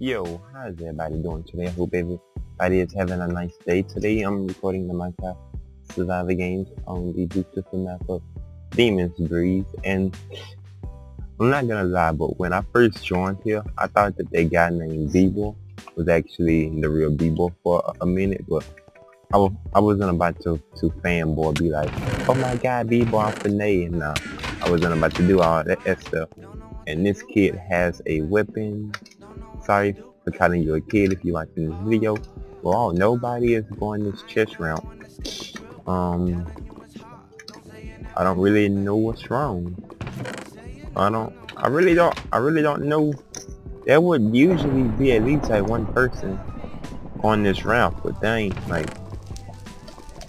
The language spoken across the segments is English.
Yo, how's everybody doing today? I hope everybody is having a nice day. Today I'm recording the Minecraft Survival games on the booster map of Demon's Breeze and I'm not gonna lie, but when I first joined here, I thought that that guy named Bebo was actually the real Bebo for a minute, but I, was, I wasn't about to, to fanboy be like, oh my god, Bebo, I'm finay, and nah, I wasn't about to do all that stuff. And this kid has a weapon Sorry for calling you a kid if you're watching this video. Well, nobody is going this chest round. Um, I don't really know what's wrong. I don't, I really don't, I really don't know. There would usually be at least like one person on this route, but they ain't like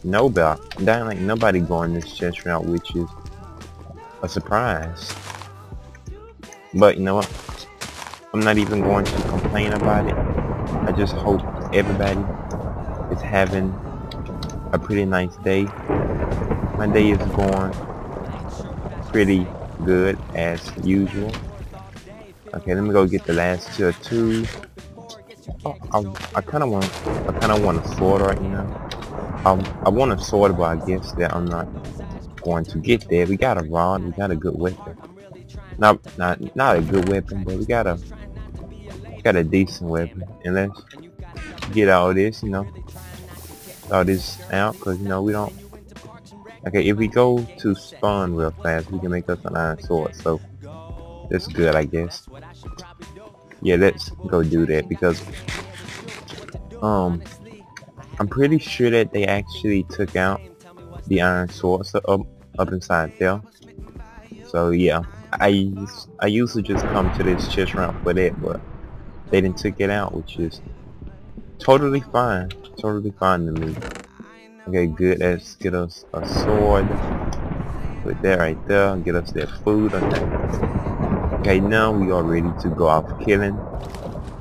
nobody, there ain't like nobody going this chest route, which is a surprise. But you know what? I'm not even going to complain about it. I just hope everybody is having a pretty nice day. My day is going pretty good as usual. Okay, let me go get the last tier two. Oh, I, I kind of want, I kind of want a sword right now. Um, I want a sword, but I guess that I'm not going to get there. We got a rod, we got a good weapon. Not, not, not a good weapon, but we got a got a decent weapon. And let's get all this, you know, all this out, because, you know, we don't... Okay, if we go to spawn real fast, we can make us an iron sword, so that's good, I guess. Yeah, let's go do that, because, um, I'm pretty sure that they actually took out the iron sword so up, up inside there. So yeah, I I used to just come to this chest round for that, but they didn't take it out, which is totally fine. Totally fine to me. Okay, good. Let's get us a sword. Put that right there. Get us that food. Okay. Okay, now we are ready to go off killing.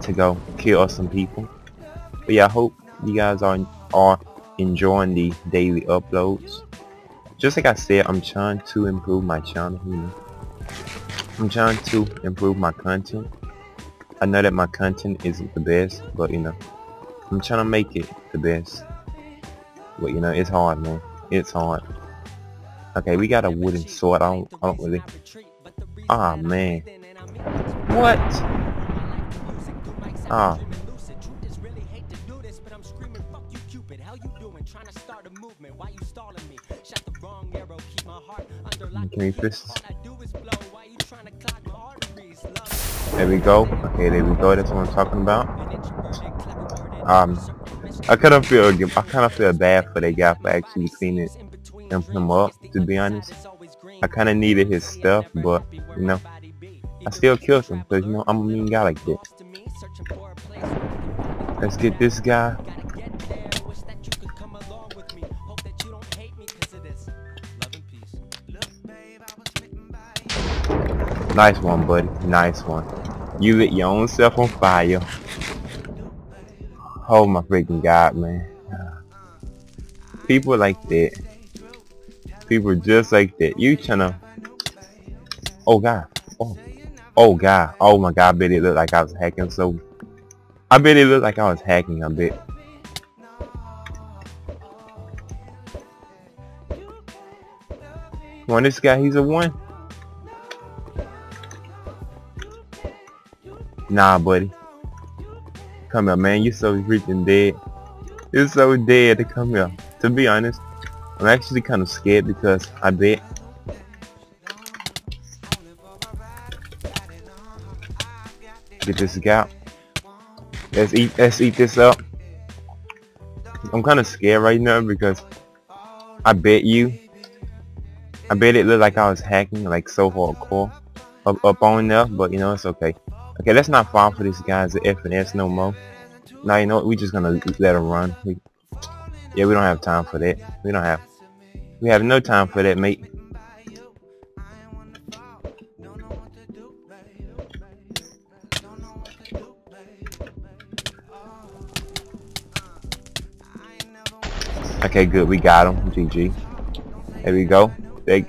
To go kill some people. But yeah, I hope you guys are are enjoying the daily uploads. Just like I said, I'm trying to improve my channel. Know? I'm trying to improve my content. I know that my content isn't the best, but you know, I'm trying to make it the best. But you know, it's hard, man. It's hard. Okay, we got a wooden sword. I don't, I don't really. Ah, oh, man. What? Ah. Can we fix There we go. Okay, there we go. That's what I'm talking about. Um, I kind of feel I kind of feel bad for that guy for actually cleaning him, him up. To be honest, I kind of needed his stuff, but you know, I still killed him because you know I'm a mean guy like that. Let's get this guy. Nice one, buddy. Nice one. You lit your own self on fire. Oh my freaking god, man. People like that. People just like that. You tryna... Oh god. Oh. Oh god. Oh my god, I bet it looked like I was hacking so... I bet it looked like I was hacking, I bet. Come on, this guy, he's a one. Nah, buddy. Come here, man. You're so freaking dead. You're so dead to come here. To be honest, I'm actually kind of scared because I bet get this gap. Let's eat. Let's eat this up. I'm kind of scared right now because I bet you. I bet it looked like I was hacking like so hardcore up, up on there, but you know it's okay. Okay, let's not fall for these guy's F and S no more. Now you know what? We just gonna let him run. We, yeah, we don't have time for that. We don't have. We have no time for that, mate. Okay, good. We got him. GG. There we go. They,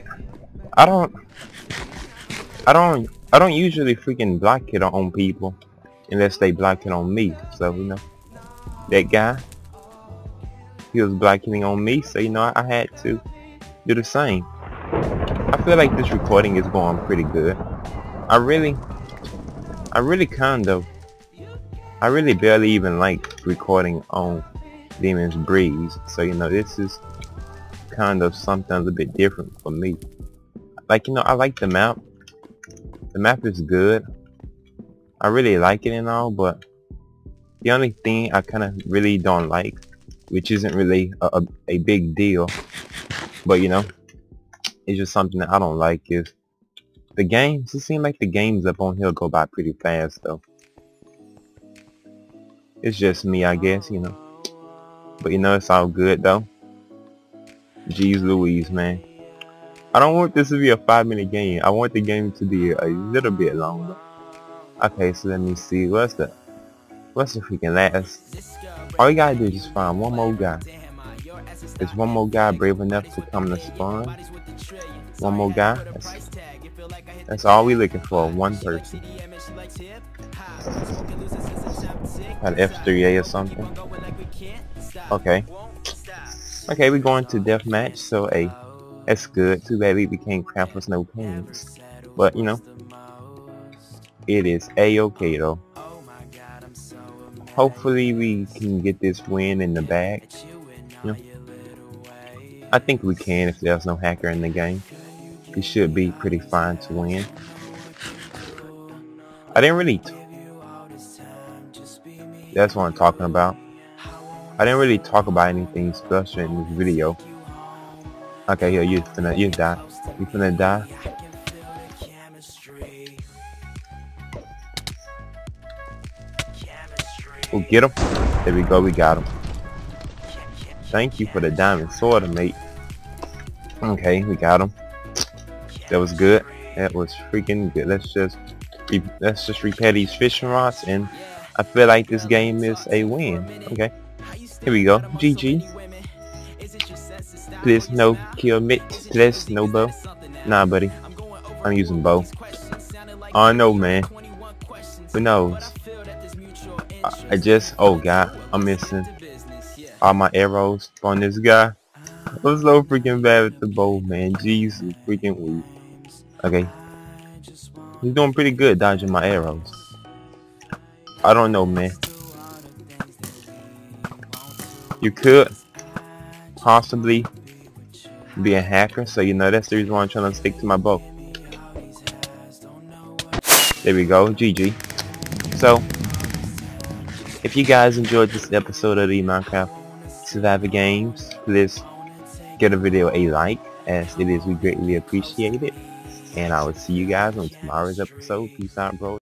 I don't. I don't I don't usually freaking block it on people. unless they block it on me. So, you know, that guy, he was blocking on me, so, you know, I, I had to do the same. I feel like this recording is going pretty good. I really, I really kind of, I really barely even like recording on Demon's Breeze. So, you know, this is kind of something a bit different for me. Like, you know, I like the map. The map is good. I really like it and all, but the only thing I kind of really don't like, which isn't really a, a, a big deal, but you know, it's just something that I don't like is the games. It seems like the games up on here go by pretty fast though. It's just me, I guess, you know. But you know, it's all good though. Jeez Louise, man. I don't want this to be a five minute game. I want the game to be a little bit longer. Okay, so let me see. What's the what's the freaking last? All you gotta do is just find one more guy. Is one more guy brave enough to come to spawn? One more guy? That's, that's all we looking for, one person. An F3A or something. Okay. Okay, we're going to deathmatch, so a that's good. Too bad we became with no pants. But you know, it is a-okay though. Hopefully we can get this win in the bag. You know, I think we can if there's no hacker in the game. It should be pretty fine to win. I didn't really... That's what I'm talking about. I didn't really talk about anything special in this video. Okay, yeah, you finna, you die. You finna die. We'll get him. There we go, we got him. Thank you for the diamond sword, mate. Okay, we got him. That was good. That was freaking good. Let's just let's just repair these fishing rods, and I feel like this game is a win. Okay, here we go. GG. Please no kill me. Please no bow. Nah, buddy. I'm using bow. I know, man. Who knows? I just, oh god, I'm missing all my arrows on this guy. I'm so freaking bad with the bow, man. Jesus freaking weak. Okay. He's doing pretty good dodging my arrows. I don't know, man. You could possibly be a hacker, so you know that's the reason why I'm trying to stick to my bow. There we go, GG. So, if you guys enjoyed this episode of the Minecraft Survival Games, please give the video a like, as it is we greatly appreciate it. And I will see you guys on tomorrow's episode. Peace out, bro.